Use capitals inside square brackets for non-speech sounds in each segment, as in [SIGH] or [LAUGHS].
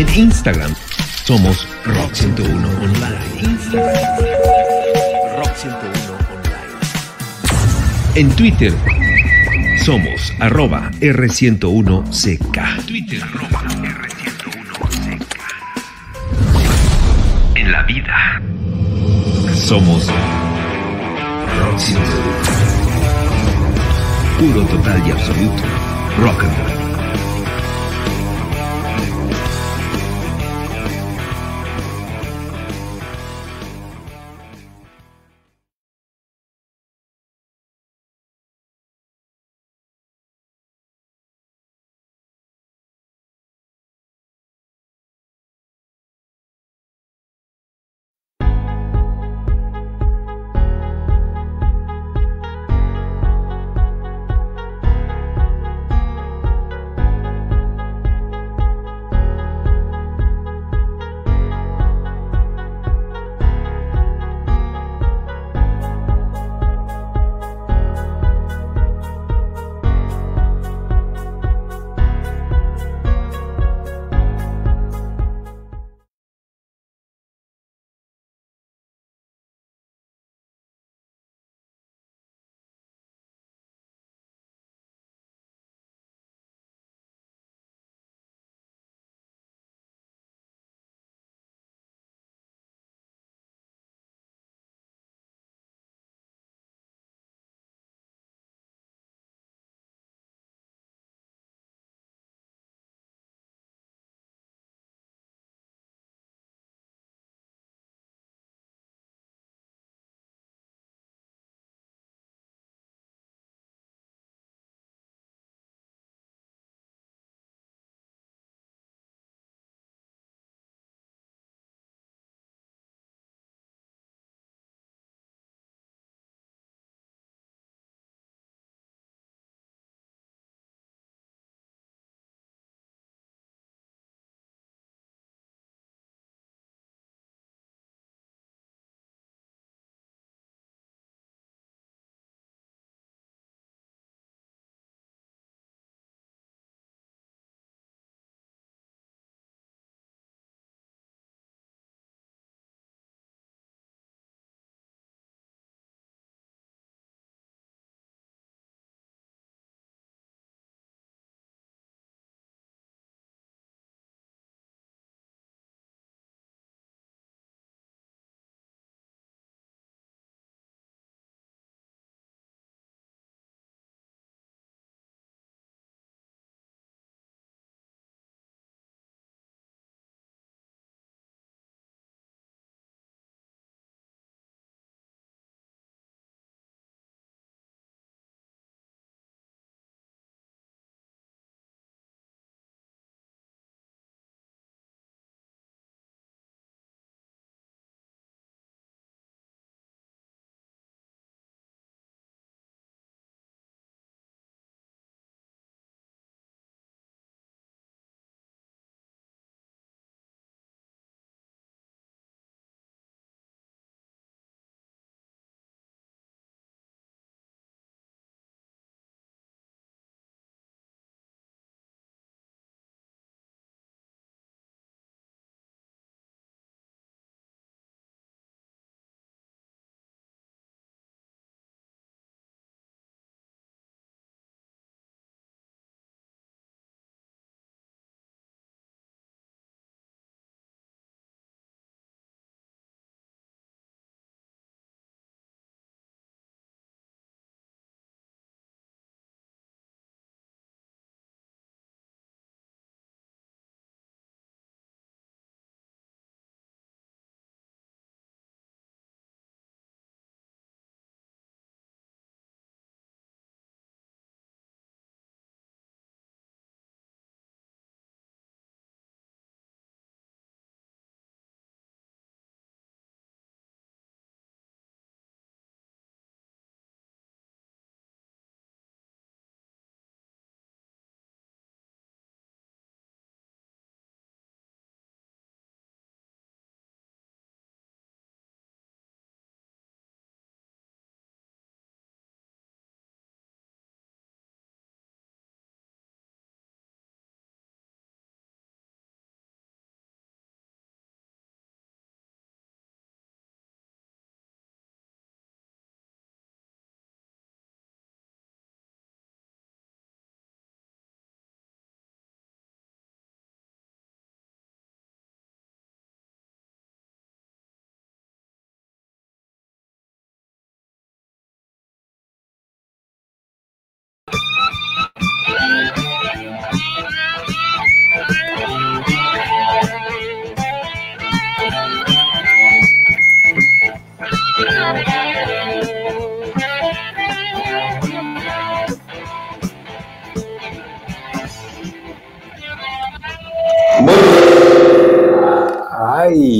En Instagram somos Rock 101 Online. Instagram. Rock 101 Online. En Twitter somos arroba R101CK. Twitter arroba R101CK. En la vida somos Rock 101. Puro, total y absoluto. Rock and roll.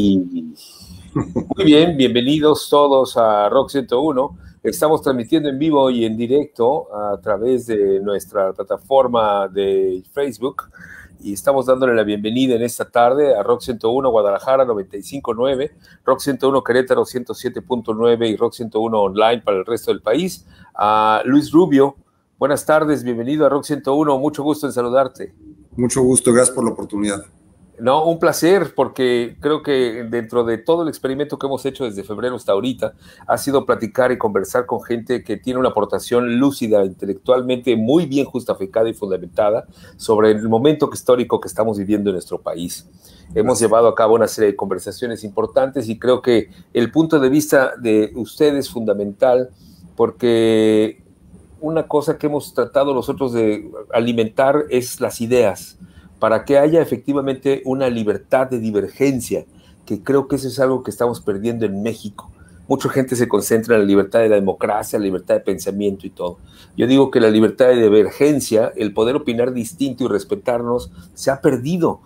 [LAUGHS] Muy bien, bienvenidos todos a Rock 101. Estamos transmitiendo en vivo y en directo a través de nuestra plataforma de Facebook y estamos dándole la bienvenida en esta tarde a Rock 101 Guadalajara 95.9, Rock 101 Querétaro 107.9 y Rock 101 online para el resto del país. A Luis Rubio, buenas tardes, bienvenido a Rock 101, mucho gusto en saludarte. Mucho gusto, gracias por la oportunidad. No, un placer, porque creo que dentro de todo el experimento que hemos hecho desde febrero hasta ahorita, ha sido platicar y conversar con gente que tiene una aportación lúcida, intelectualmente muy bien justificada y fundamentada sobre el momento histórico que estamos viviendo en nuestro país. Hemos llevado a cabo una serie de conversaciones importantes y creo que el punto de vista de ustedes es fundamental, porque una cosa que hemos tratado nosotros de alimentar es las ideas para que haya efectivamente una libertad de divergencia, que creo que eso es algo que estamos perdiendo en México. Mucha gente se concentra en la libertad de la democracia, la libertad de pensamiento y todo. Yo digo que la libertad de divergencia, el poder opinar distinto y respetarnos, se ha perdido.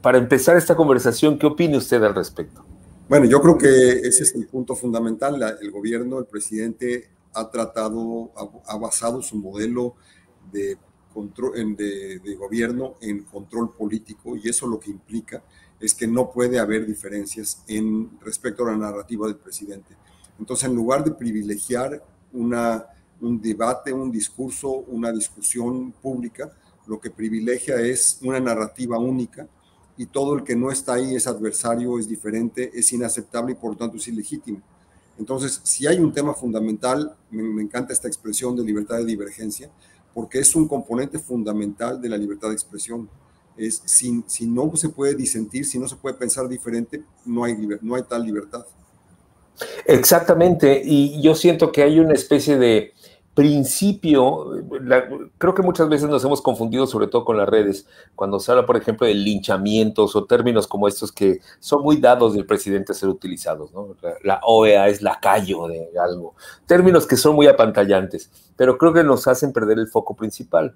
Para empezar esta conversación, ¿qué opina usted al respecto? Bueno, yo creo que ese es el punto fundamental. El gobierno, el presidente ha tratado, ha basado su modelo de control, de, de, gobierno en control político y eso lo que implica es que no puede haber diferencias en respecto a la narrativa del presidente. Entonces, en lugar de privilegiar una, un debate, un discurso, una discusión pública, lo que privilegia es una narrativa única y todo el que no está ahí es adversario, es diferente, es inaceptable y por lo tanto es ilegítimo. Entonces, si hay un tema fundamental, me, me encanta esta expresión de libertad de divergencia, porque es un componente fundamental de la libertad de expresión. Es, si, si no se puede disentir, si no se puede pensar diferente, no hay, no hay tal libertad. Exactamente, y yo siento que hay una especie de principio, creo que muchas veces nos hemos confundido, sobre todo con las redes, cuando se habla, por ejemplo, de linchamientos o términos como estos que son muy dados del presidente a ser utilizados, ¿no? La, OEA es lacayo de algo, términos que son muy apantallantes, pero creo que nos hacen perder el foco principal.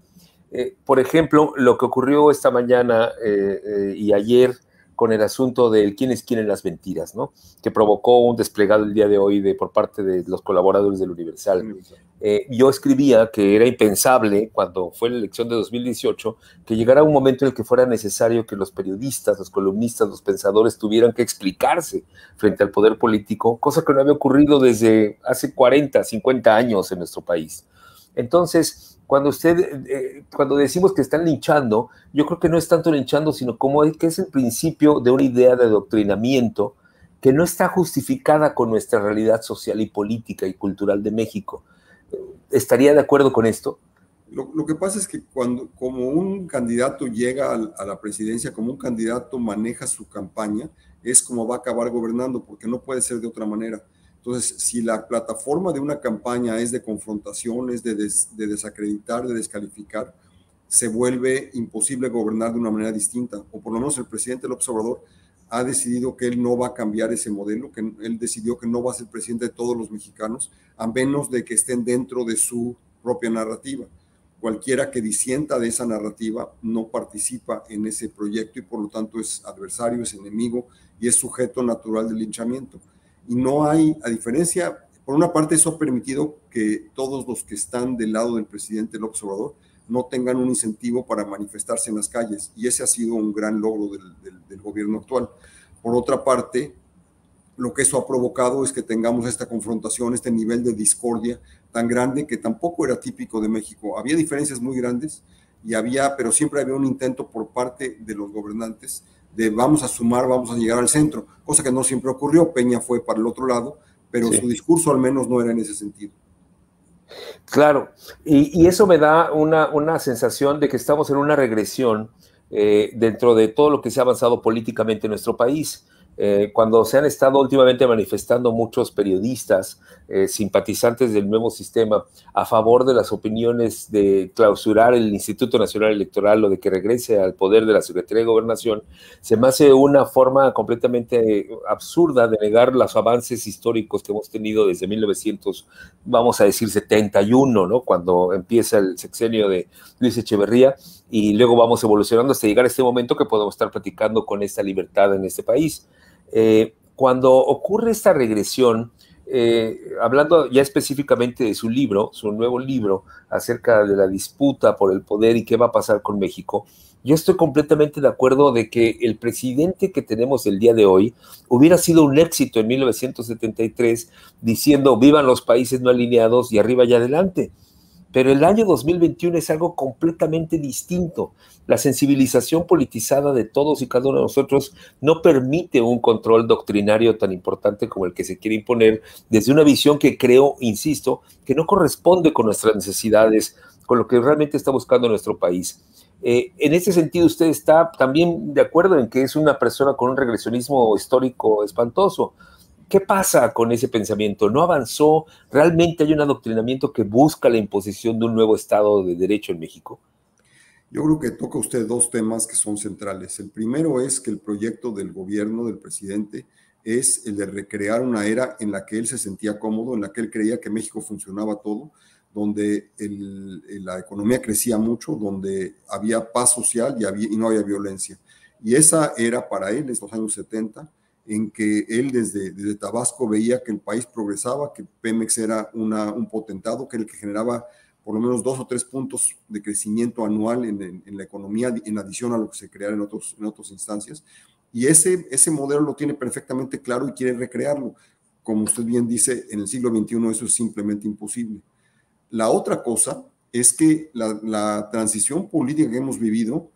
Eh, por ejemplo, lo que ocurrió esta mañana eh, eh, y ayer con el asunto del quiénes quieren las mentiras, ¿no? Que provocó un desplegado el día de hoy de, por parte de los colaboradores del Universal. Eh, yo escribía que era impensable, cuando fue la elección de 2018, que llegara un momento en el que fuera necesario que los periodistas, los columnistas, los pensadores tuvieran que explicarse frente al poder político, cosa que no había ocurrido desde hace 40, 50 años en nuestro país. Entonces, cuando usted, eh, cuando decimos que están linchando, yo creo que no es tanto linchando, sino como que es el principio de una idea de adoctrinamiento que no está justificada con nuestra realidad social y política y cultural de México. ¿Estaría de acuerdo con esto? Lo, que pasa es que cuando, como un candidato llega a la presidencia, como un candidato maneja su campaña, es como va a acabar gobernando, porque no puede ser de otra manera entonces, si la plataforma de una campaña es de confrontación, es de, des, de, desacreditar, de descalificar, se vuelve imposible gobernar de una manera distinta. O por lo menos el presidente López Obrador ha decidido que él no va a cambiar ese modelo, que él decidió que no va a ser presidente de todos los mexicanos, a menos de que estén dentro de su propia narrativa. Cualquiera que disienta de esa narrativa no participa en ese proyecto y por lo tanto es adversario, es enemigo y es sujeto natural del linchamiento y no hay, a diferencia, por una parte eso ha permitido que todos los que están del lado del presidente López Obrador no tengan un incentivo para manifestarse en las calles y ese ha sido un gran logro del, del, del gobierno actual. Por otra parte, lo que eso ha provocado es que tengamos esta confrontación, este nivel de discordia tan grande que tampoco era típico de México. Había diferencias muy grandes y había, pero siempre había un intento por parte de los gobernantes de vamos a sumar, vamos a llegar al centro, cosa que no siempre ocurrió. Peña fue para el otro lado, pero sí. su discurso al menos no era en ese sentido. Claro, y, y eso me da una, una, sensación de que estamos en una regresión eh, dentro de todo lo que se ha avanzado políticamente en nuestro país. Eh, cuando se han estado últimamente manifestando muchos periodistas, eh, simpatizantes del nuevo sistema, a favor de las opiniones de clausurar el Instituto Nacional Electoral o de que regrese al poder de la Secretaría de Gobernación, se me hace una forma completamente absurda de negar los avances históricos que hemos tenido desde 1900, vamos a decir 71, ¿no? cuando empieza el sexenio de Luis Echeverría, y luego vamos evolucionando hasta llegar a este momento que podemos estar platicando con esta libertad en este país. Eh, cuando ocurre esta regresión, eh, hablando ya específicamente de su libro, su nuevo libro acerca de la disputa por el poder y qué va a pasar con México, yo estoy completamente de acuerdo de que el presidente que tenemos el día de hoy hubiera sido un éxito en 1973 diciendo vivan los países no alineados y arriba y adelante. Pero el año 2021 es algo completamente distinto. La sensibilización politizada de todos y cada uno de nosotros no permite un control doctrinario tan importante como el que se quiere imponer desde una visión que creo, insisto, que no corresponde con nuestras necesidades, con lo que realmente está buscando nuestro país. Eh, en ese sentido, usted está también de acuerdo en que es una persona con un regresionismo histórico espantoso. ¿Qué pasa con ese pensamiento? ¿No avanzó? ¿Realmente hay un adoctrinamiento que busca la imposición de un nuevo Estado de Derecho en México? Yo creo que toca usted dos temas que son centrales. El primero es que el proyecto del gobierno, del presidente, es el de recrear una era en la que él se sentía cómodo, en la que él creía que México funcionaba todo, donde la economía crecía mucho, donde había paz social y, no había violencia. Y esa era para él, en los años 70, en que él desde, desde Tabasco veía que el país progresaba, que Pemex era un potentado, que era el que generaba por lo menos dos o tres puntos de crecimiento anual en, la economía, en adición a lo que se creara en, otros, en otras instancias. Y ese, ese modelo lo tiene perfectamente claro y quiere recrearlo. Como usted bien dice, en el siglo XXI eso es simplemente imposible. La otra cosa es que la, transición política que hemos vivido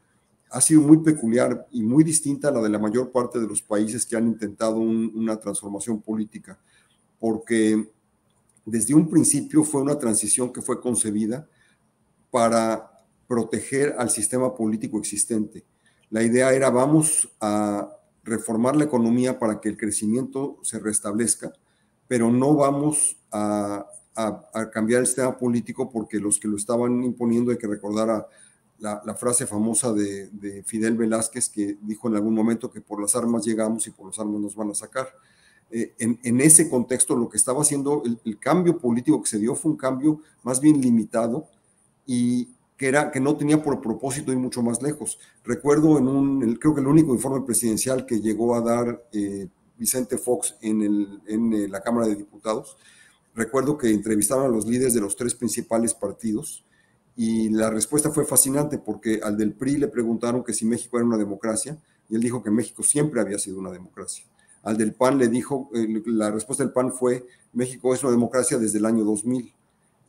ha sido muy peculiar y muy distinta a la de la mayor parte de los países que han intentado una transformación política, porque desde un principio fue una transición que fue concebida para proteger al sistema político existente. La idea era vamos a reformar la economía para que el crecimiento se restablezca, pero no vamos a a, cambiar el sistema político porque los que lo estaban imponiendo, hay que recordar a la, frase famosa de, Fidel Velázquez que dijo en algún momento que por las armas llegamos y por las armas nos van a sacar. Eh, en, ese contexto lo que estaba haciendo, el, cambio político que se dio fue un cambio más bien limitado y que, era, que no tenía por propósito ir mucho más lejos. Recuerdo en un, creo que el único informe presidencial que llegó a dar eh, Vicente Fox en, en eh, la Cámara de Diputados, Recuerdo que entrevistaron a los líderes de los tres principales partidos y la respuesta fue fascinante porque al del PRI le preguntaron que si México era una democracia y él dijo que México siempre había sido una democracia. Al del PAN le dijo, eh, la respuesta del PAN fue México es una democracia desde el año 2000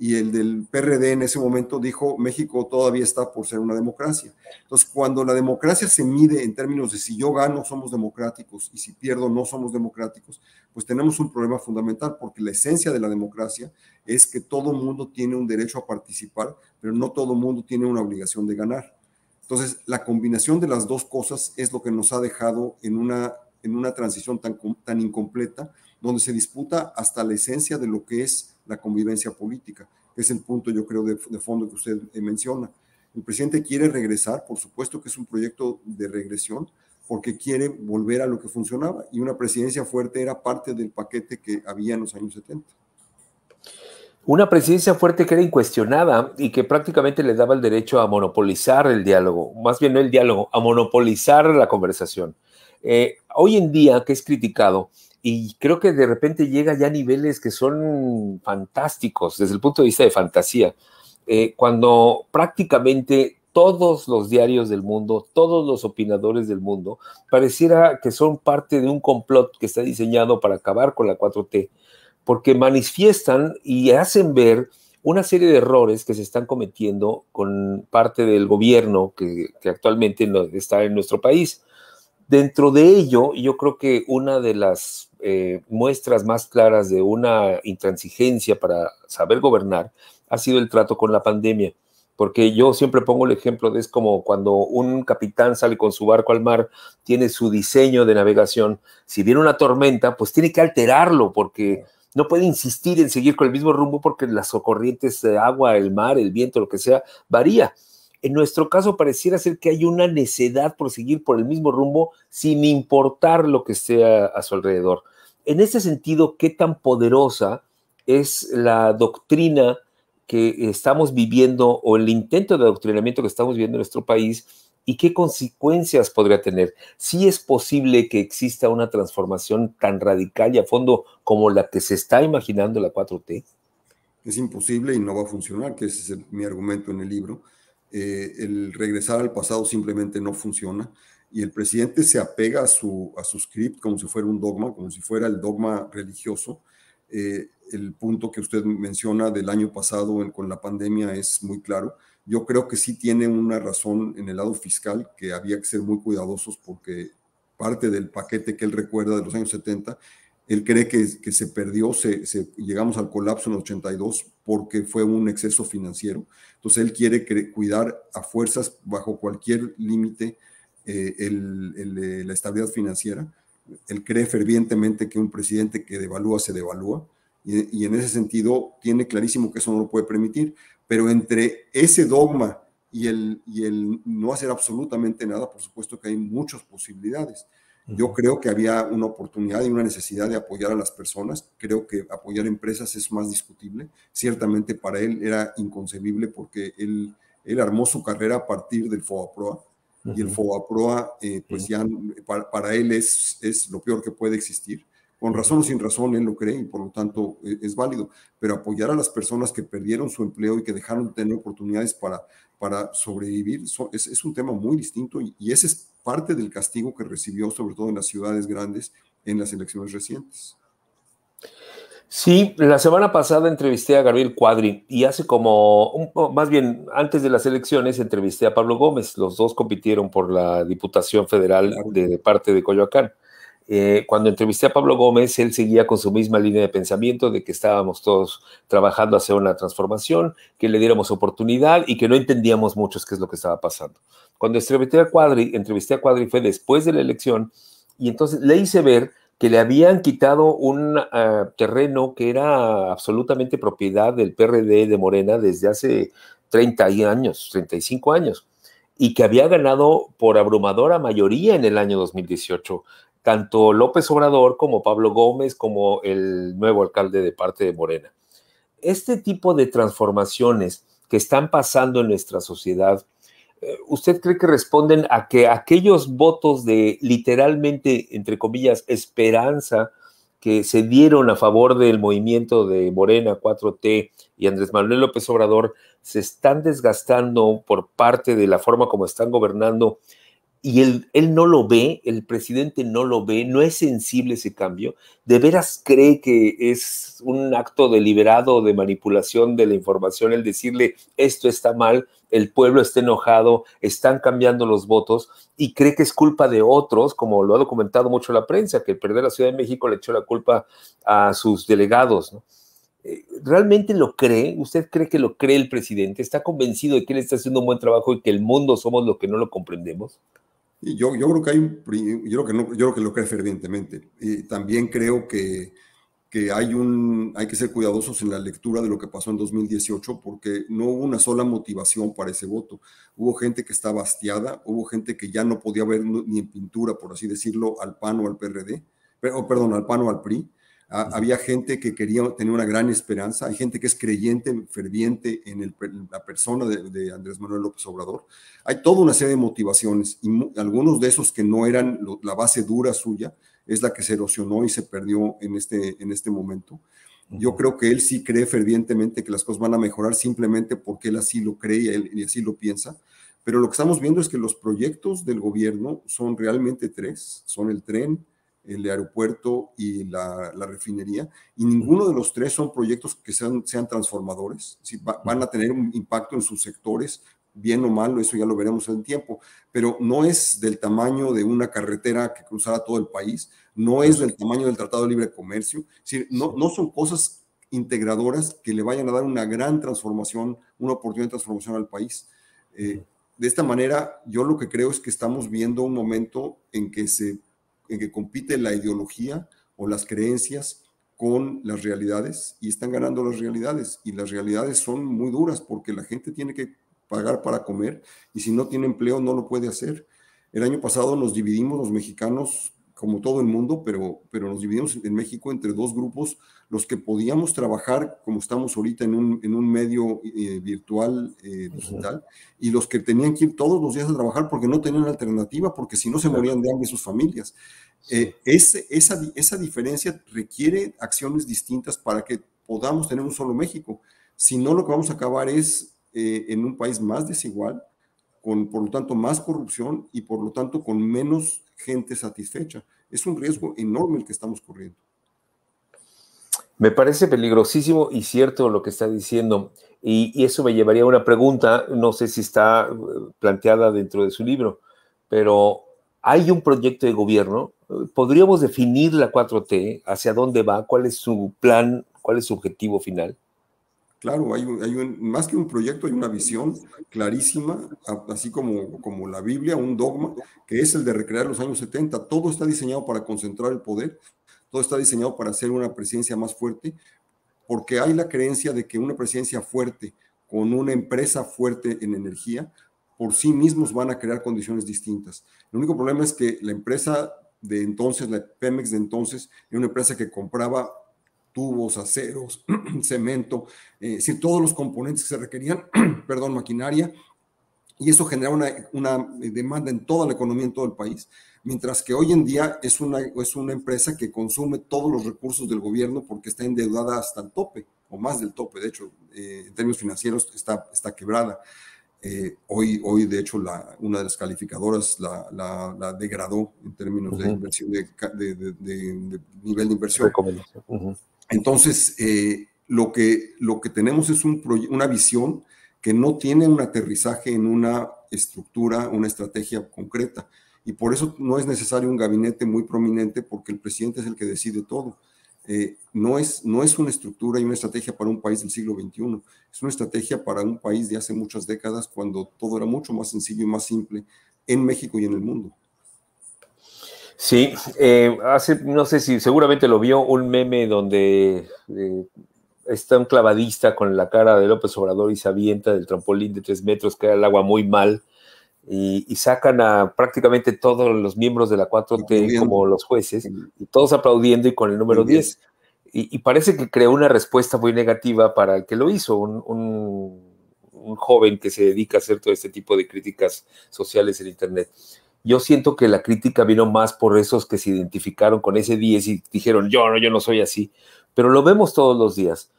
y el del PRD en ese momento dijo México todavía está por ser una democracia. Entonces, cuando la democracia se mide en términos de si yo gano somos democráticos y si pierdo no somos democráticos, pues tenemos un problema fundamental porque la esencia de la democracia es que todo mundo tiene un derecho a participar, pero no todo mundo tiene una obligación de ganar. Entonces, la combinación de las dos cosas es lo que nos ha dejado en una, en una transición tan, tan incompleta, donde se disputa hasta la esencia de lo que es la convivencia política, que es el punto, yo creo, de, fondo que usted menciona. El presidente quiere regresar, por supuesto que es un proyecto de regresión, porque quiere volver a lo que funcionaba y una presidencia fuerte era parte del paquete que había en los años 70. Una presidencia fuerte que era incuestionada y que prácticamente le daba el derecho a monopolizar el diálogo, más bien no el diálogo, a monopolizar la conversación. Eh, hoy en día, que es criticado, y creo que de repente llega ya a niveles que son fantásticos desde el punto de vista de fantasía, eh, cuando prácticamente todos los diarios del mundo, todos los opinadores del mundo, pareciera que son parte de un complot que está diseñado para acabar con la 4T, porque manifiestan y hacen ver una serie de errores que se están cometiendo con parte del gobierno que, que actualmente está en nuestro país. Dentro de ello, yo creo que una de las eh, muestras más claras de una intransigencia para saber gobernar ha sido el trato con la pandemia. Porque yo siempre pongo el ejemplo de es como cuando un capitán sale con su barco al mar, tiene su diseño de navegación. Si viene una tormenta, pues tiene que alterarlo porque no puede insistir en seguir con el mismo rumbo porque las corrientes de agua, el mar, el viento, lo que sea, varía. En nuestro caso pareciera ser que hay una necedad por seguir por el mismo rumbo sin importar lo que sea a su alrededor. En ese sentido, ¿qué tan poderosa es la doctrina que estamos viviendo o el intento de adoctrinamiento que estamos viviendo en nuestro país y qué consecuencias podría tener. Si es posible que exista una transformación tan radical y a fondo como la que se está imaginando la 4T. Es imposible y no va a funcionar, que ese es mi argumento en el libro. Eh, el regresar al pasado simplemente no funciona y el presidente se apega a su, a su script como si fuera un dogma, como si fuera el dogma religioso. Eh, el punto que usted menciona del año pasado con la pandemia es muy claro yo creo que sí tiene una razón en el lado fiscal, que había que ser muy cuidadosos porque parte del paquete que él recuerda de los años 70, él cree que, que se perdió, se, llegamos al colapso en el 82 porque fue un exceso financiero. Entonces él quiere cuidar a fuerzas bajo cualquier límite eh, el, la estabilidad financiera. Él cree fervientemente que un presidente que devalúa se devalúa y, y en ese sentido tiene clarísimo que eso no lo puede permitir. Pero entre ese dogma y el, y el no hacer absolutamente nada, por supuesto que hay muchas posibilidades. Yo creo que había una oportunidad y una necesidad de apoyar a las personas. Creo que apoyar empresas es más discutible. Ciertamente para él era inconcebible porque él, él armó su carrera a partir del FOAPROA. Y el FOAPROA, eh, pues ya para, para, él es, es lo peor que puede existir con razón o sin razón, él lo cree y por lo tanto e, es, válido, pero apoyar a las personas que perdieron su empleo y que dejaron de tener oportunidades para, para sobrevivir es, es, un tema muy distinto y, y, ese es parte del castigo que recibió, sobre todo en las ciudades grandes, en las elecciones recientes. Sí, la semana pasada entrevisté a Gabriel Cuadri y hace como, más bien antes de las elecciones, entrevisté a Pablo Gómez. Los dos compitieron por la Diputación Federal de, de parte de Coyoacán. Eh, cuando entrevisté a Pablo Gómez, él seguía con su misma línea de pensamiento de que estábamos todos trabajando hacia una transformación, que le diéramos oportunidad y que no entendíamos mucho qué es lo que estaba pasando. Cuando entrevisté a Cuadri, entrevisté a Cuadri fue después de la elección y entonces le hice ver que le habían quitado un uh, terreno que era absolutamente propiedad del PRD de Morena desde hace 30 años, 35 años, y que había ganado por abrumadora mayoría en el año 2018 tanto López Obrador como Pablo Gómez como el nuevo alcalde de parte de Morena. Este tipo de transformaciones que están pasando en nuestra sociedad, eh, ¿usted cree que responden a que aquellos votos de literalmente, entre comillas, esperanza que se dieron a favor del movimiento de Morena 4T y Andrés Manuel López Obrador se están desgastando por parte de la forma como están gobernando y él, él no lo ve, el presidente no lo ve, no es sensible ese cambio, de veras cree que es un acto deliberado de manipulación de la información el decirle esto está mal, el pueblo está enojado, están cambiando los votos y cree que es culpa de otros, como lo ha documentado mucho la prensa, que el perder la Ciudad de México le echó la culpa a sus delegados, eh, ¿Realmente lo cree? ¿Usted cree que lo cree el presidente? ¿Está convencido de que él está haciendo un buen trabajo y que el mundo somos lo que no lo comprendemos? Yo, yo creo que hay un, yo creo que, no, yo creo que lo creo fervientemente. Y también creo que, que hay, un, hay que ser cuidadosos en la lectura de lo que pasó en 2018 porque no hubo una sola motivación para ese voto. Hubo gente que estaba hastiada, hubo gente que ya no podía ver ni en pintura, por así decirlo, al PAN o al PRD, pero, perdón, al PAN o al PRI había gente que quería tener una gran esperanza, hay gente que es creyente, ferviente en, la persona de, Andrés Manuel López Obrador. Hay toda una serie de motivaciones y algunos de esos que no eran la base dura suya es la que se erosionó y se perdió en este, en este momento. Yo creo que él sí cree fervientemente que las cosas van a mejorar simplemente porque él así lo cree y, él, y así lo piensa. Pero lo que estamos viendo es que los proyectos del gobierno son realmente tres. Son el tren, el aeropuerto y la, refinería, y ninguno de los tres son proyectos que sean, sean transformadores, van a tener un impacto en sus sectores, bien o mal, eso ya lo veremos en el tiempo, pero no es del tamaño de una carretera que cruzara todo el país, no es del tamaño del Tratado de Libre Comercio, no, no son cosas integradoras que le vayan a dar una gran transformación, una oportunidad de transformación al país. Eh, de esta manera, yo lo que creo es que estamos viendo un momento en que se en que compite la ideología o las creencias con las realidades y están ganando las realidades y las realidades son muy duras porque la gente tiene que pagar para comer y si no tiene empleo no lo puede hacer. El año pasado nos dividimos los mexicanos como todo el mundo, pero, pero nos dividimos en México entre dos grupos, los que podíamos trabajar como estamos ahorita en un, en un medio eh, virtual eh, digital, y los que tenían que ir todos los días a trabajar porque no tenían alternativa, porque si no se morían de hambre sus familias. Eh, ese, esa, esa diferencia requiere acciones distintas para que podamos tener un solo México. Si no, lo que vamos a acabar es en un país más desigual, con por lo tanto más corrupción y por lo tanto con menos gente satisfecha. Es un riesgo enorme el que estamos corriendo. Me parece peligrosísimo y cierto lo que está diciendo. Y, eso me llevaría a una pregunta, no sé si está eh, planteada dentro de su libro, pero hay un proyecto de gobierno. ¿Podríamos definir la 4T? ¿Hacia dónde va? ¿Cuál es su plan? ¿Cuál es su objetivo final? Claro, hay, más que un proyecto, hay una visión clarísima, así como, como la Biblia, un dogma, que es el de recrear los años 70. Todo está diseñado para concentrar el poder, todo está diseñado para hacer una presidencia más fuerte, porque hay la creencia de que una presidencia fuerte, con una empresa fuerte en energía, por sí mismos van a crear condiciones distintas. El único problema es que la empresa de entonces, la Pemex de entonces, era una empresa que compraba tubos, aceros, [CLEARS THROAT] cemento, eh, es decir, todos los componentes que se requerían, [CLEARS THROAT] perdón, maquinaria, y eso genera una, una, demanda en toda la economía, en todo el país. Mientras que hoy en día es una, es una empresa que consume todos los recursos del gobierno porque está endeudada hasta el tope, o más del tope, de hecho, eh, en términos financieros está, está quebrada. Eh, hoy, hoy, de hecho, la, una de las calificadoras la, la, degradó en términos de inversión, de, de, nivel de inversión. Entonces, eh, lo, que, lo que tenemos es un una visión que no tiene un aterrizaje en una estructura, una estrategia concreta. Y por eso no es necesario un gabinete muy prominente porque el presidente es el que decide todo. Eh, no, es, no es una estructura y una estrategia para un país del siglo XXI, es una estrategia para un país de hace muchas décadas cuando todo era mucho más sencillo y más simple en México y en el mundo. Sí, eh, hace, no sé si seguramente lo vio, un meme donde eh, está un clavadista con la cara de López Obrador y se avienta del trampolín de tres metros, queda el agua muy mal, y, sacan a prácticamente todos los miembros de la 4T como los jueces, y todos aplaudiendo y con el número 10. Y, parece que creó una respuesta muy negativa para el que lo hizo, un, un joven que se dedica a hacer todo este tipo de críticas sociales en Internet. Yo siento que la crítica vino más por esos que se identificaron con ese 10 y dijeron, yo no, yo no soy así, pero lo vemos todos los días.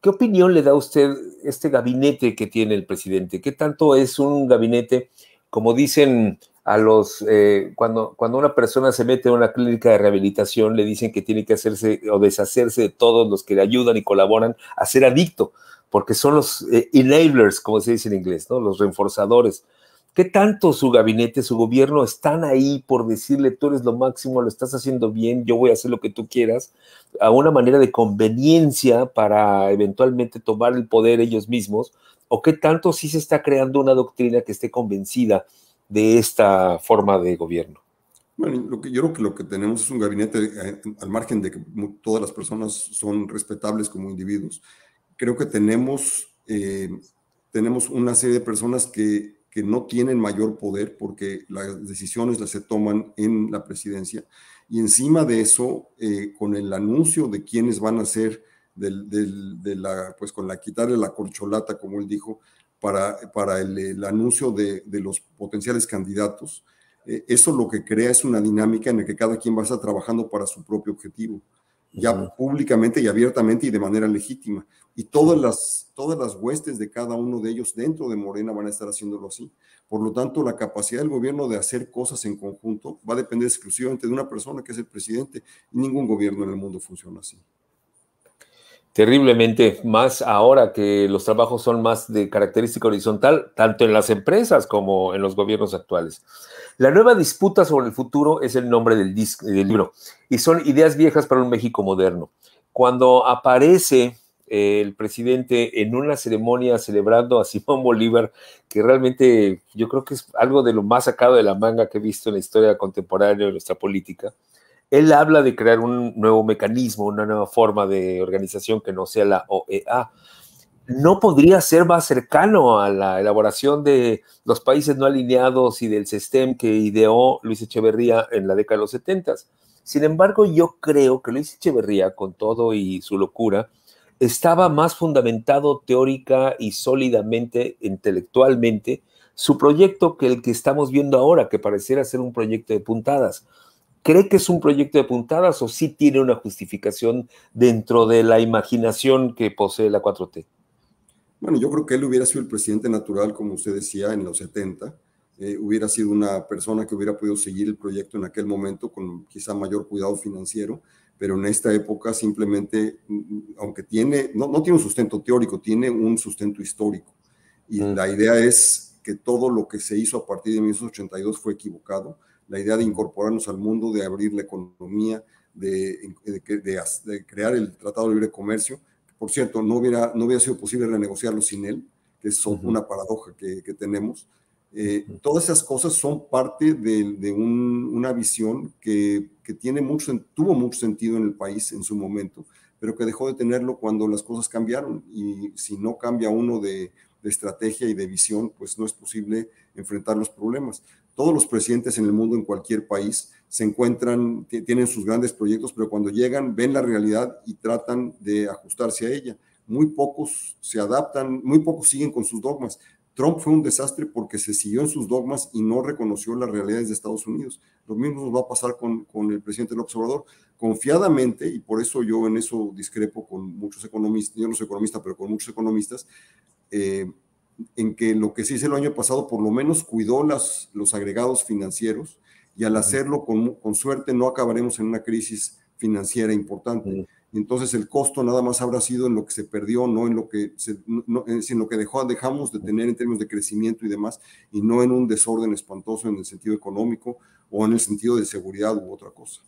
¿Qué opinión le da a usted este gabinete que tiene el presidente? ¿Qué tanto es un gabinete, como dicen a los, eh, cuando, cuando una persona se mete en una clínica de rehabilitación, le dicen que tiene que hacerse o deshacerse de todos los que le ayudan y colaboran a ser adicto, porque son los eh, enablers, como se dice en inglés, ¿no? los reforzadores. ¿Qué tanto su gabinete, su gobierno están ahí por decirle tú eres lo máximo, lo estás haciendo bien, yo voy a hacer lo que tú quieras, a una manera de conveniencia para eventualmente tomar el poder ellos mismos? ¿O qué tanto sí se está creando una doctrina que esté convencida de esta forma de gobierno? Bueno, lo que, yo creo que lo que tenemos es un gabinete, eh, al margen de que todas las personas son respetables como individuos, creo que tenemos, eh, tenemos una serie de personas que que no tienen mayor poder porque las decisiones las se toman en la presidencia. Y encima de eso, eh, con el anuncio de quiénes van a ser, de la, pues con la quitarle la corcholata, como él dijo, para, para el, anuncio de, los potenciales candidatos, eh, eso lo que crea es una dinámica en la que cada quien va a estar trabajando para su propio objetivo, ya públicamente y abiertamente y de manera legítima y todas las, todas las huestes de cada uno de ellos dentro de Morena van a estar haciéndolo así. Por lo tanto, la capacidad del gobierno de hacer cosas en conjunto va a depender exclusivamente de una persona que es el presidente y ningún gobierno en el mundo funciona así. Terriblemente, más ahora que los trabajos son más de característica horizontal, tanto en las empresas como en los gobiernos actuales. La nueva disputa sobre el futuro es el nombre del, del libro y son ideas viejas para un México moderno. Cuando aparece el presidente en una ceremonia celebrando a Simón Bolívar, que realmente yo creo que es algo de lo más sacado de la manga que he visto en la historia contemporánea de nuestra política. Él habla de crear un nuevo mecanismo, una nueva forma de organización que no sea la OEA. ¿No podría ser más cercano a la elaboración de los países no alineados y del SESTEM que ideó Luis Echeverría en la década de los 70? Sin embargo, yo creo que Luis Echeverría, con todo y su locura, estaba más fundamentado teórica y sólidamente, intelectualmente, su proyecto que el que estamos viendo ahora, que pareciera ser un proyecto de puntadas. ¿Cree que es un proyecto de puntadas o sí tiene una justificación dentro de la imaginación que posee la 4T? Bueno, yo creo que él hubiera sido el presidente natural, como usted decía, en los 70. Eh, hubiera sido una persona que hubiera podido seguir el proyecto en aquel momento con quizá mayor cuidado financiero, pero en esta época simplemente, mm, aunque tiene, no, no tiene un sustento teórico, tiene un sustento histórico. Y mm. la idea es que todo lo que se hizo a partir de 1982 fue equivocado. La idea de incorporarnos al mundo, de abrir la economía, de, de, de crear el Tratado de Libre Comercio, por cierto, no hubiera, no hubiera sido posible renegociarlo sin él, que es una paradoja que, tenemos. Eh, todas esas cosas son parte de, una visión que, tiene mucho, tuvo mucho sentido en el país en su momento, pero que dejó de tenerlo cuando las cosas cambiaron. Y si no cambia uno de, de estrategia y de visión, pues no es posible enfrentar los problemas. Todos los presidentes en el mundo, en cualquier país, se encuentran, tienen sus grandes proyectos, pero cuando llegan ven la realidad y tratan de ajustarse a ella. Muy pocos se adaptan, muy pocos siguen con sus dogmas. Trump fue un desastre porque se siguió en sus dogmas y no reconoció las realidades de Estados Unidos. Lo mismo nos va a pasar con, con el presidente López Obrador. Confiadamente, y por eso yo en eso discrepo con muchos economistas, yo no soy economista, pero con muchos economistas, eh, en que lo que se hizo el año pasado por lo menos cuidó las, los agregados financieros y al hacerlo con, con suerte no acabaremos en una crisis financiera importante. Entonces el costo nada más habrá sido en lo que se perdió, no en lo que, se, no, en lo que dejó, dejamos de tener en términos de crecimiento y demás, y no en un desorden espantoso en el sentido económico o en el sentido de seguridad u otra cosa.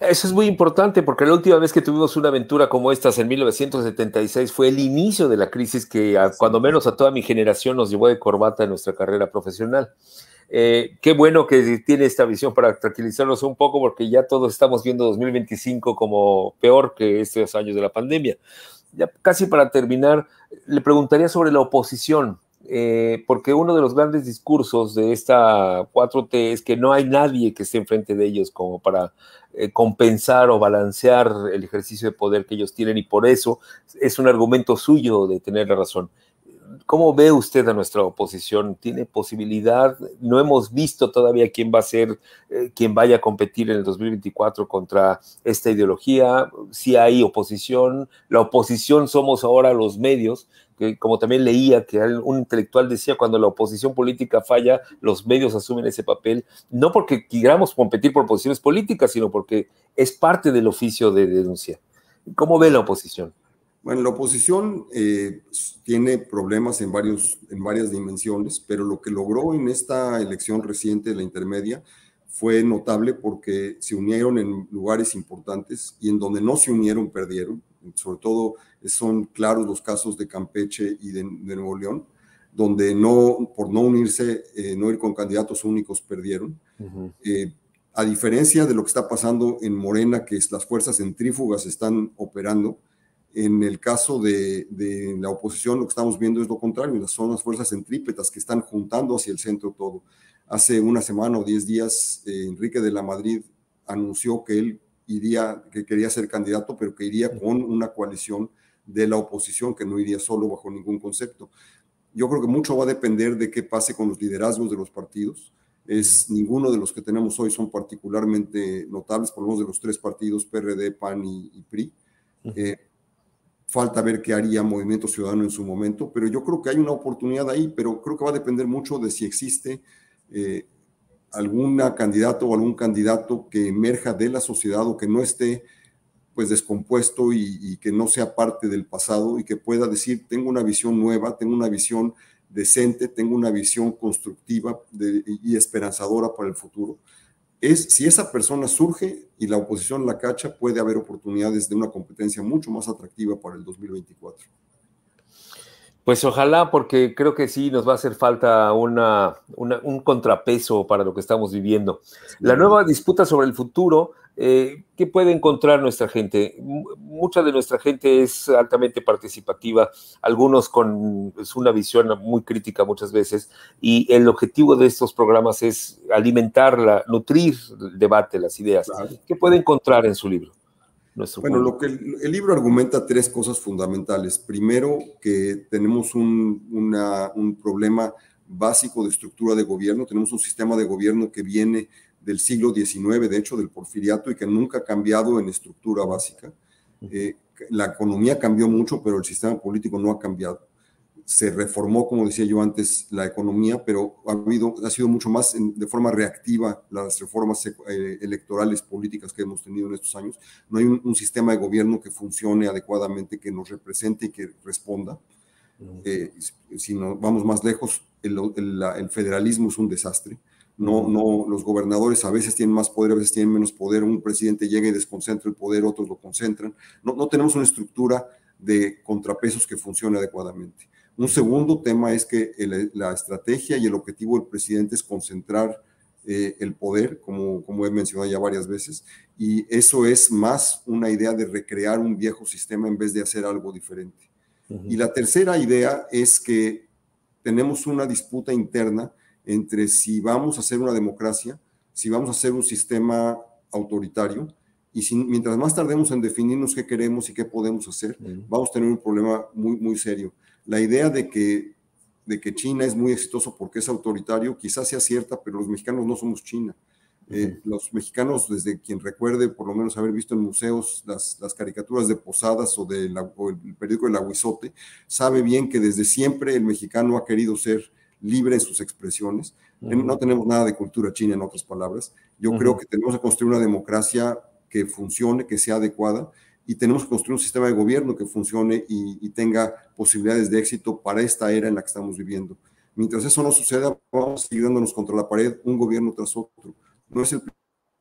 Eso es muy importante porque la última vez que tuvimos una aventura como estas en 1976 fue el inicio de la crisis que cuando menos a toda mi generación nos llevó de corbata en nuestra carrera profesional. Eh, qué bueno que tiene esta visión para tranquilizarnos un poco porque ya todos estamos viendo 2025 como peor que estos años de la pandemia. Ya casi para terminar, le preguntaría sobre la oposición. Eh, porque uno de los grandes discursos de esta 4T es que no hay nadie que esté enfrente de ellos como para eh, compensar o balancear el ejercicio de poder que ellos tienen y por eso es un argumento suyo de tener la razón. ¿Cómo ve usted a nuestra oposición? ¿Tiene posibilidad? No hemos visto todavía quién va a ser, eh, quién vaya a competir en el 2024 contra esta ideología. Si hay oposición, la oposición somos ahora los medios, que como también leía que un intelectual decía, cuando la oposición política falla, los medios asumen ese papel, no porque queramos competir por posiciones políticas, sino porque es parte del oficio de denuncia. ¿Cómo ve la oposición? Bueno, la oposición eh, tiene problemas en, varios, en varias dimensiones, pero lo que logró en esta elección reciente de la intermedia fue notable porque se unieron en lugares importantes y en donde no se unieron perdieron. Sobre todo son claros los casos de Campeche y de, Nuevo León, donde no, por no unirse, eh, no ir con candidatos únicos, perdieron. Eh, a diferencia de lo que está pasando en Morena, que es, las fuerzas centrífugas están operando, en el caso de, la oposición, lo que estamos viendo es lo contrario, son las fuerzas centrípetas que están juntando hacia el centro todo. Hace una semana o diez días, eh, Enrique de la Madrid anunció que él iría, que quería ser candidato, pero que iría con una coalición de la oposición, que no iría solo bajo ningún concepto. Yo creo que mucho va a depender de qué pase con los liderazgos de los partidos. Es, ninguno de los que tenemos hoy son particularmente notables, por lo menos de los tres partidos, PRD, PAN y, PRI. Falta ver qué haría Movimiento Ciudadano en su momento, pero yo creo que hay una oportunidad ahí, pero creo que va a depender mucho de si existe eh, alguna candidato o algún candidato que emerja de la sociedad o que no esté pues descompuesto y, que no sea parte del pasado y que pueda decir, tengo una visión nueva, tengo una visión decente, tengo una visión constructiva y esperanzadora para el futuro es si esa persona surge y la oposición la cacha, puede haber oportunidades de una competencia mucho más atractiva para el 2024. Pues ojalá, porque creo que sí nos va a hacer falta una, un contrapeso para lo que estamos viviendo. La nueva disputa sobre el futuro, eh, ¿qué puede encontrar nuestra gente? Mucha de nuestra gente es altamente participativa, algunos con una visión muy crítica muchas veces, y el objetivo de estos programas es alimentar, nutrir el debate, las ideas. ¿Qué puede encontrar en su libro? bueno, lo que el, libro argumenta tres cosas fundamentales. Primero, que tenemos un, un, problema básico de estructura de gobierno. Tenemos un sistema de gobierno que viene del siglo XIX, de hecho, del porfiriato, y que nunca ha cambiado en estructura básica. Eh, la economía cambió mucho, pero el sistema político no ha cambiado se reformó, como decía yo antes, la economía, pero ha, habido, ha sido mucho más de forma reactiva las reformas eh, electorales políticas que hemos tenido en estos años. No hay un, sistema de gobierno que funcione adecuadamente, que nos represente y que responda. Eh, si nos vamos más lejos, el, el, federalismo es un desastre. No, no, los gobernadores a veces tienen más poder, a veces tienen menos poder. Un presidente llega y desconcentra el poder, otros lo concentran. No, no tenemos una estructura de contrapesos que funcione adecuadamente. Un segundo tema es que la estrategia y el objetivo del presidente es concentrar eh, el poder, como, como he mencionado ya varias veces, y eso es más una idea de recrear un viejo sistema en vez de hacer algo diferente. Y la tercera idea es que tenemos una disputa interna entre si vamos a hacer una democracia, si vamos a hacer un sistema autoritario, y si, mientras más tardemos en definirnos qué queremos y qué podemos hacer, vamos a tener un problema muy, muy serio. La idea de que, de que China es muy exitoso porque es autoritario quizás sea cierta, pero los mexicanos no somos China. Eh, los mexicanos, desde quien recuerde por lo menos haber visto en museos las, las caricaturas de Posadas o, de el periódico El Aguizote, sabe bien que desde siempre el mexicano ha querido ser libre en sus expresiones. No tenemos nada de cultura china, en otras palabras. Yo creo que tenemos que construir una democracia que funcione, que sea adecuada, y tenemos que construir un sistema de gobierno que funcione y, tenga posibilidades de éxito para esta era en la que estamos viviendo. Mientras eso no suceda, vamos a seguir dándonos contra la pared un gobierno tras otro. No es el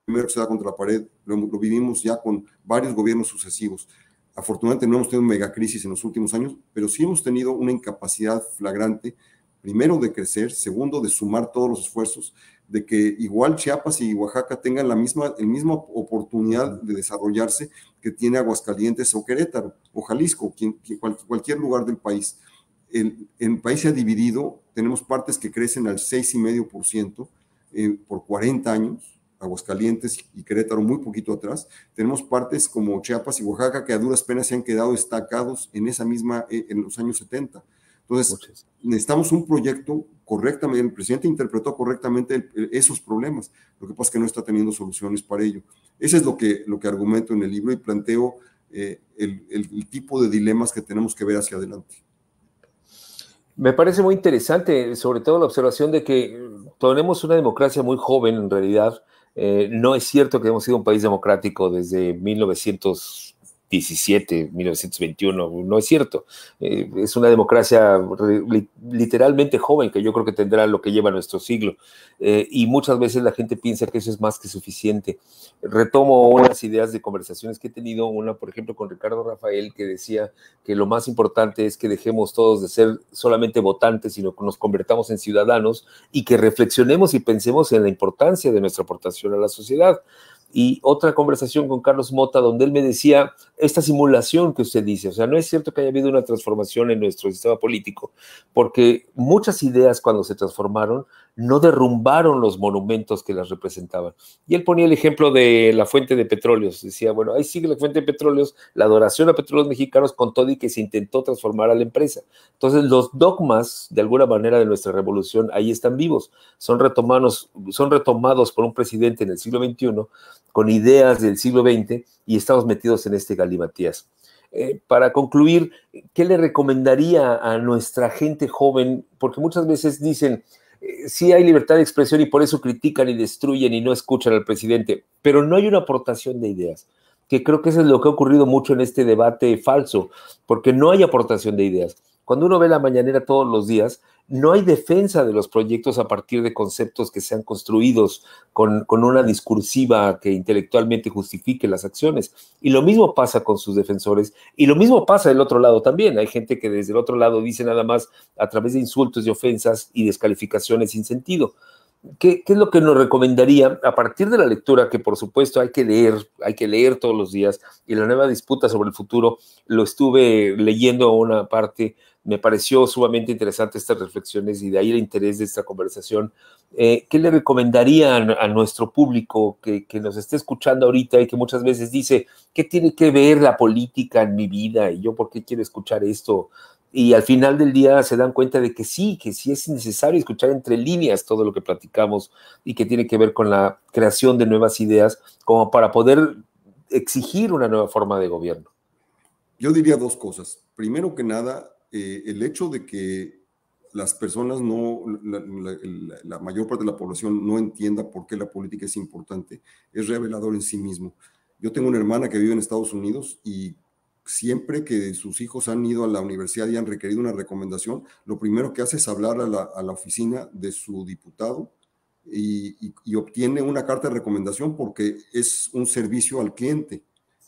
primero que se da contra la pared, lo, lo vivimos ya con varios gobiernos sucesivos. Afortunadamente no hemos tenido una megacrisis en los últimos años, pero sí hemos tenido una incapacidad flagrante, primero de crecer, segundo de sumar todos los esfuerzos de que igual Chiapas y Oaxaca tengan la misma, el misma oportunidad de desarrollarse que tiene Aguascalientes o Querétaro o Jalisco, quien, cualquier lugar del país. El, el, país se ha dividido, tenemos partes que crecen al 6,5% eh, por 40 años, Aguascalientes y Querétaro muy poquito atrás. Tenemos partes como Chiapas y Oaxaca que a duras penas se han quedado destacados en esa misma, eh, en los años 70. Entonces, necesitamos un proyecto correctamente, el presidente interpretó correctamente esos problemas, lo que pasa es que no está teniendo soluciones para ello. Ese es lo que, lo que argumento en el libro y planteo eh, el, el, tipo de dilemas que tenemos que ver hacia adelante. Me parece muy interesante, sobre todo la observación de que tenemos una democracia muy joven en realidad. Eh, no es cierto que hemos sido un país democrático desde 1900 17, 1921, no es cierto. Eh, es una democracia literalmente joven que yo creo que tendrá lo que lleva nuestro siglo. Eh, y muchas veces la gente piensa que eso es más que suficiente. Retomo unas ideas de conversaciones que he tenido, una por ejemplo con Ricardo Rafael, que decía que lo más importante es que dejemos todos de ser solamente votantes, sino que nos convertamos en ciudadanos y que reflexionemos y pensemos en la importancia de nuestra aportación a la sociedad y otra conversación con Carlos Mota donde él me decía esta simulación que usted dice, o sea, no es cierto que haya habido una transformación en nuestro sistema político, porque muchas ideas cuando se transformaron no derrumbaron los monumentos que las representaban. Y él ponía el ejemplo de la fuente de petróleos, decía, bueno, ahí sigue la fuente de petróleos, la adoración a petróleos mexicanos con todo y que se intentó transformar a la empresa. Entonces, los dogmas, de alguna manera, de nuestra revolución, ahí están vivos, son retomados, son retomados por un presidente en el siglo XXI con ideas del siglo XX y estamos metidos en este galimatías. Eh, para concluir, ¿qué le recomendaría a nuestra gente joven? Porque muchas veces dicen, sí hay libertad de expresión y por eso critican y destruyen y no escuchan al presidente, pero no hay una aportación de ideas, que creo que eso es lo que ha ocurrido mucho en este debate falso, porque no hay aportación de ideas. Cuando uno ve la mañanera todos los días, no hay defensa de los proyectos a partir de conceptos que sean construidos con, con, una discursiva que intelectualmente justifique las acciones. Y lo mismo pasa con sus defensores y lo mismo pasa del otro lado también. Hay gente que desde el otro lado dice nada más a través de insultos y ofensas y descalificaciones sin sentido. ¿Qué, es lo que nos recomendaría a partir de la lectura que por supuesto hay que leer, hay que leer todos los días y la nueva disputa sobre el futuro lo estuve leyendo una parte, me pareció sumamente interesante estas reflexiones y de ahí el interés de esta conversación. Eh, ¿Qué le recomendarían a nuestro público que, que nos esté escuchando ahorita y que muchas veces dice, ¿qué tiene que ver la política en mi vida? Y yo, ¿por qué quiero escuchar esto? y al final del día se dan cuenta de que sí, que sí es necesario escuchar entre líneas todo lo que platicamos y que tiene que ver con la creación de nuevas ideas como para poder exigir una nueva forma de gobierno. Yo diría dos cosas. Primero que nada, eh, el hecho de que las personas no, la, la, mayor parte de la población no entienda por qué la política es importante, es revelador en sí mismo. Yo tengo una hermana que vive en Estados Unidos y siempre que sus hijos han ido a la universidad y han requerido una recomendación, lo primero que hace es hablar a la, oficina de su diputado y, obtiene una carta de recomendación porque es un servicio al cliente.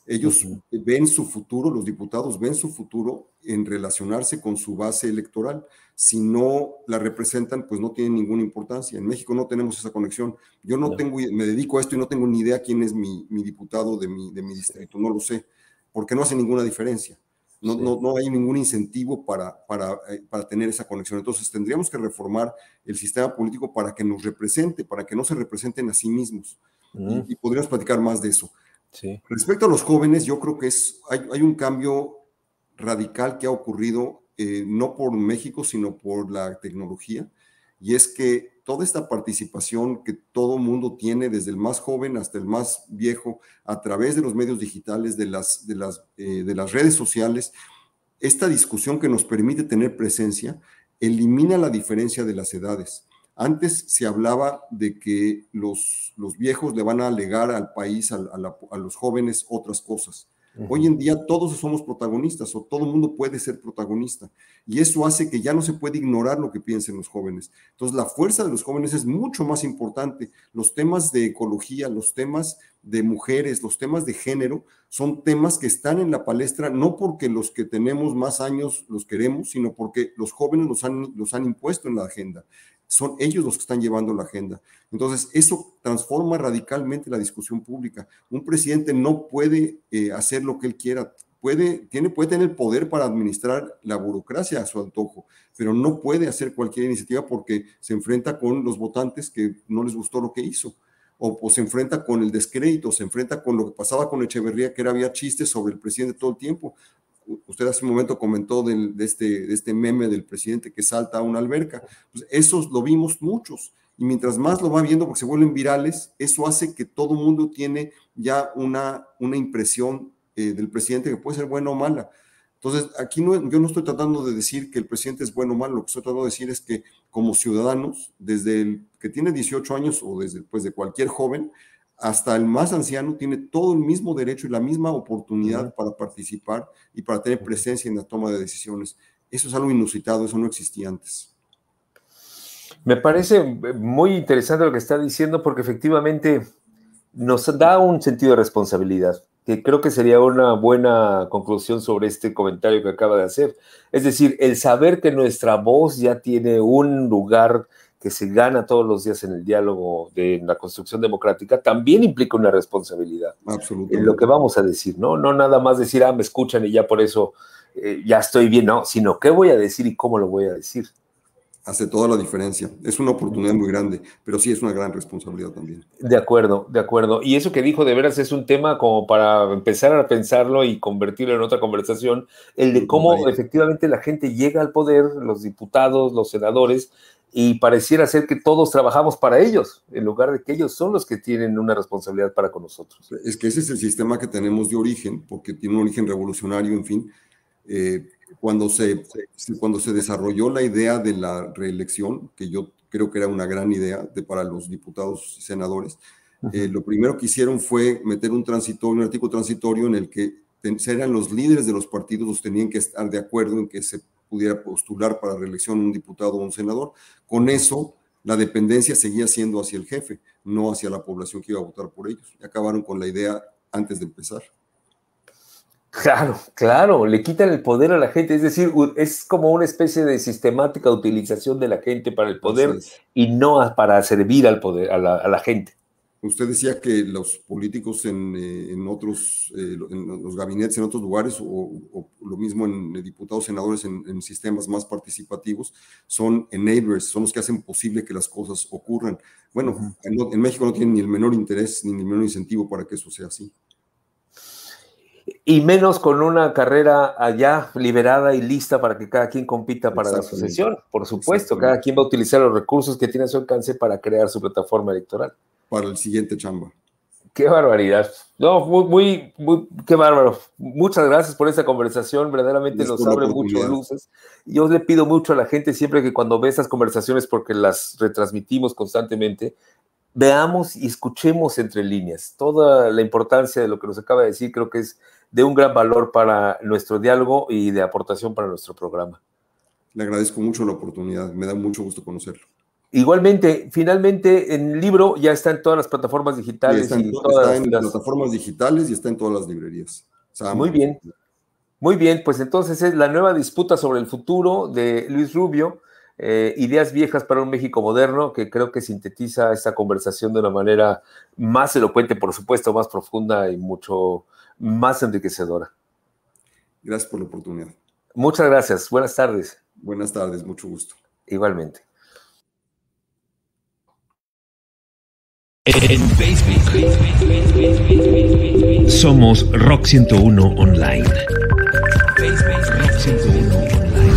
Ellos ven su futuro, los diputados ven su futuro en relacionarse con su base electoral. Si no la representan, pues no tienen ninguna importancia. En México no tenemos esa conexión. Yo no, tengo, me dedico a esto y no tengo ni idea quién es mi, diputado de mi, de mi distrito, no lo sé porque no hace ninguna diferencia. No, no, no, hay ningún incentivo para, para, eh, para, tener esa conexión. Entonces tendríamos que reformar el sistema político para que nos represente, para que no se representen a sí mismos. Y, podríamos platicar más de eso. Sí. Respecto a los jóvenes, yo creo que es, hay, hay un cambio radical que ha ocurrido eh, no por México, sino por la tecnología. Y es que toda esta participación que todo mundo tiene, desde el más joven hasta el más viejo, a través de los medios digitales, de las, de las, eh, de las redes sociales, esta discusión que nos permite tener presencia elimina la diferencia de las edades. Antes se hablaba de que los, los viejos le van a alegar al país, a, a los jóvenes, otras cosas. Hoy en día todos somos protagonistas o todo el mundo puede ser protagonista y eso hace que ya no se puede ignorar lo que piensen los jóvenes. Entonces la fuerza de los jóvenes es mucho más importante. Los temas de ecología, los temas de mujeres, los temas de género son temas que están en la palestra no porque los que tenemos más años los queremos, sino porque los jóvenes los han, los han impuesto en la agenda son ellos los que están llevando la agenda. Entonces, eso transforma radicalmente la discusión pública. Un presidente no puede eh, hacer lo que él quiera, puede, tiene, puede tener poder para administrar la burocracia a su antojo, pero no puede hacer cualquier iniciativa porque se enfrenta con los votantes que no les gustó lo que hizo. O, se enfrenta con el descrédito, se enfrenta con lo que pasaba con Echeverría, que era había chistes sobre el presidente todo el tiempo usted hace un momento comentó de, este, de este meme del presidente que salta a una alberca. Pues esos lo vimos muchos. Y mientras más lo va viendo, porque se vuelven virales, eso hace que todo el mundo tiene ya una, una impresión eh, del presidente que puede ser buena o mala. Entonces, aquí no, yo no estoy tratando de decir que el presidente es bueno o malo, lo que estoy tratando de decir es que como ciudadanos, desde el que tiene 18 años o desde pues, de cualquier joven, hasta el más anciano tiene todo el mismo derecho y la misma oportunidad para participar y para tener presencia en la toma de decisiones. Eso es algo inusitado, eso no existía antes. Me parece muy interesante lo que está diciendo porque efectivamente nos da un sentido de responsabilidad, que creo que sería una buena conclusión sobre este comentario que acaba de hacer. Es decir, el saber que nuestra voz ya tiene un lugar que se gana todos los días en el diálogo de la construcción democrática, también implica una responsabilidad. Absolutamente. En lo que vamos a decir, ¿no? No nada más decir, ah, me escuchan y ya por eso eh, ya estoy bien, no, sino qué voy a decir y cómo lo voy a decir. Hace toda la diferencia. Es una oportunidad muy grande, pero sí es una gran responsabilidad también. De acuerdo, de acuerdo. Y eso que dijo de veras es un tema como para empezar a pensarlo y convertirlo en otra conversación, el de cómo efectivamente la gente llega al poder, los diputados, los senadores, y pareciera ser que todos trabajamos para ellos, en lugar de que ellos son los que tienen una responsabilidad para con nosotros. Es que ese es el sistema que tenemos de origen, porque tiene un origen revolucionario, en fin. Eh, cuando, se, cuando se desarrolló la idea de la reelección, que yo creo que era una gran idea de, para los diputados y senadores, eh, lo primero que hicieron fue meter un transitorio, un artículo transitorio en el que eran los líderes de los partidos los tenían que estar de acuerdo en que se pudiera postular para reelección un diputado o un senador. Con eso, la dependencia seguía siendo hacia el jefe, no hacia la población que iba a votar por ellos. Y acabaron con la idea antes de empezar. Claro, claro, le quitan el poder a la gente, es decir, es como una especie de sistemática utilización de la gente para el poder y no para servir al poder, a la, gente. Usted decía que los políticos en, eh, otros, eh, en los gabinetes, en otros lugares, o, lo mismo en diputados, senadores, en, sistemas más participativos, son enablers, son los que hacen posible que las cosas ocurran. Bueno, en México no tienen ni el menor interés ni el menor incentivo para que eso sea así y menos con una carrera allá liberada y lista para que cada quien compita para la sucesión. Por supuesto, cada quien va a utilizar los recursos que tiene a su alcance para crear su plataforma electoral. Para el siguiente chamba. Qué barbaridad. No, muy, muy, muy, qué bárbaro. Muchas gracias por esta conversación. Verdaderamente nos abre mucho luces. Yo le pido mucho a la gente siempre que cuando ve estas conversaciones, porque las retransmitimos constantemente, veamos y escuchemos entre líneas. Toda la importancia de lo que nos acaba de decir creo que es de un gran valor para nuestro diálogo y de aportación para nuestro programa. Le agradezco mucho la oportunidad, me da mucho gusto conocerlo. Igualmente, finalmente, el libro ya está en todas las plataformas digitales. está en, todas las plataformas digitales y está en todas las librerías. Muy bien. Muy bien, pues entonces es la nueva disputa sobre el futuro de Luis Rubio, eh, ideas viejas para un México moderno, que creo que sintetiza esta conversación de una manera más elocuente, por supuesto, más profunda y mucho más enriquecedora. Gracias por la oportunidad. Muchas gracias. Buenas tardes. Buenas tardes, mucho gusto. Igualmente. En Facebook somos Rock 101 Online. Rock 101 Online.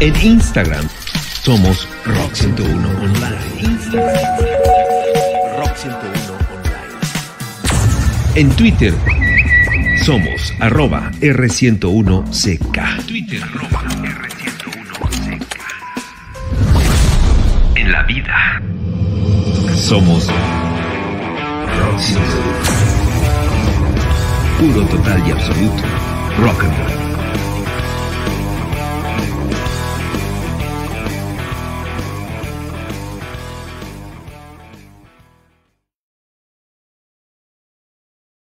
En Instagram somos Rock 101 Online. Rock 101 Online. En Twitter somos arroba R101CK. Twitter arroba R101CK. En la vida somos Rock 101. Puro total y absoluto. Rock and roll.